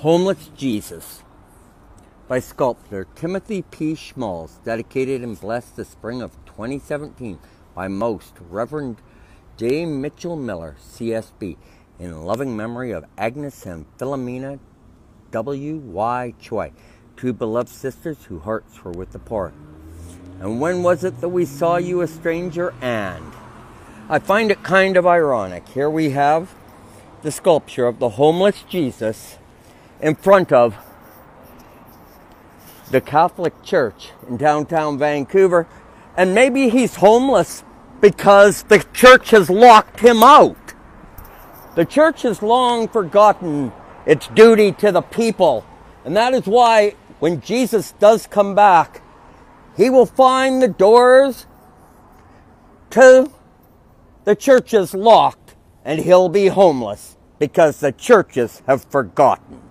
Homeless Jesus by sculptor Timothy P. Schmalz, dedicated and blessed the spring of 2017 by Most Reverend J. Michael Miller, CSB, in loving memory of Agnes and Philomena W. Y. Choi, two beloved sisters whose hearts were with the poor. And when was it that we saw you a stranger? And I find it kind of ironic. Here we have the sculpture of the homeless Jesus in front of the Catholic Church in downtown Vancouver. And maybe he's homeless because the church has locked him out. The church has long forgotten its duty to the people. And that is why when Jesus does come back, he will find the doors to the churches locked and he'll be homeless because the churches have forgotten.